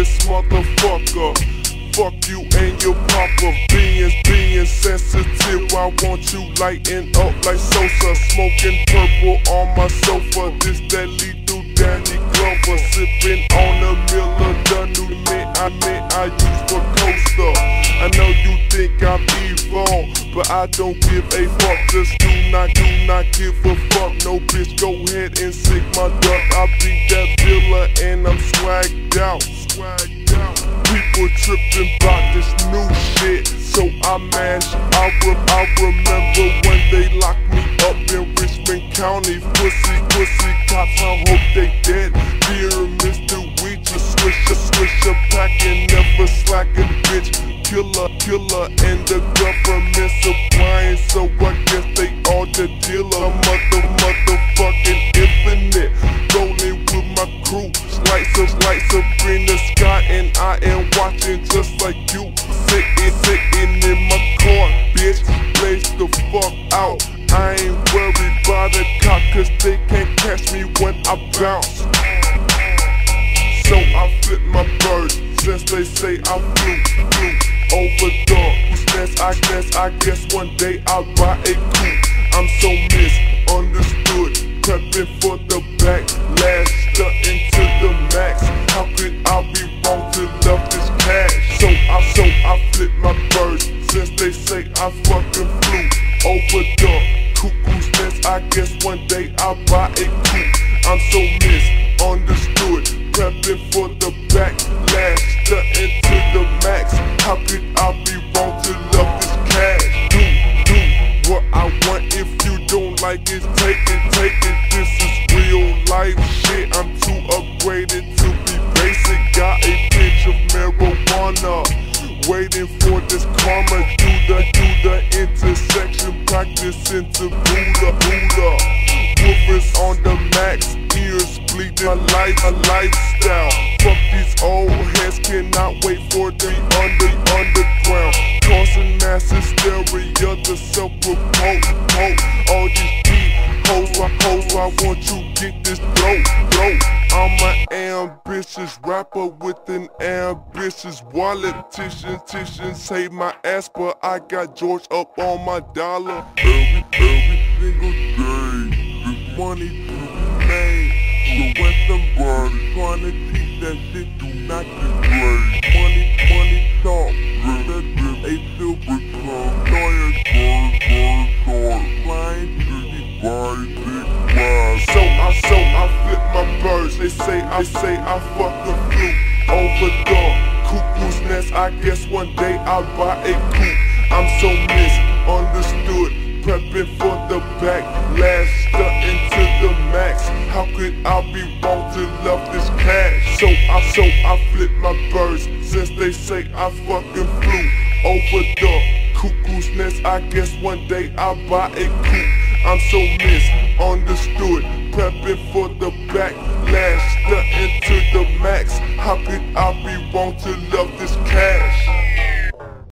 heartless motherfucker. Fuck you and your papa. Being, being sensitive. I want you lighting up like Sosa. Smoking purple on my sofa. This that lethal Danny Glover. Sipping on a Miller. The new mint I meant I use for coaster. I know you think I'm evil, but I don't give a fuck. Just do not, do not give a fuck. No bitch, go ahead and sick my duck. I beat that villa and I'm swagged out. Swagged out. People tripping about this new shit, so I mash. I, re I remember when they locked me up in Richmond County. Pussy, pussy cops, I hope they dead. Dear Mr. We just swish a swish a pack and never slacking, bitch. Killer, killer, and the government supplying, so I guess they all the dealer. I'm Mother, motherfucking Of lights up in the sky, and I am watching just like you. Sitting, sitting in my car, bitch. Blaze the fuck out. I ain't worried about the cop, cause they can't catch me when I bounce. So I flip my bird, since they say I flew, flew over dark. Nest, I guess, I guess one day I'll flip my birds, since they say I fucking flew over dark. Cuckoo's nest, I guess one day I'll buy a coupe. I'm so misunderstood, prepping for the backlash, stunting to the max. How could I be wrong to love this cash? Do, do what I want if you don't like it, take it, take it. This is real life Waiting for this karma, do the, do the intersection, practicing to Buddha, Buddha. Woofers on the max, ears bleeding, my life, my lifestyle. Fuck these old heads, cannot wait for the under, underground. Causing mass hysteria, the self-promote, promote. All these deep hoes, my hoes, I want you get this throat, throat. I'm an ambitious rapper with an ambitious wallet. Titian, Titian, save my ass, but I got George up on my dollar. Every, every single day, this money to be made. The Western bird trying to teach that shit do not degrade. Money, money talk, say, I say I fucking flew over the cuckoo's nest. I guess one day I'll buy a coupe. I'm so misunderstood, prepping for the backlash, stunting to the max. How could I be wrong to love this cash? So I, so I flip my birds, since they say I fucking flew over the cuckoo's nest. I guess one day I'll buy a coupe. I'm so misunderstood, prepping for the backlash, How could I be wrong to love?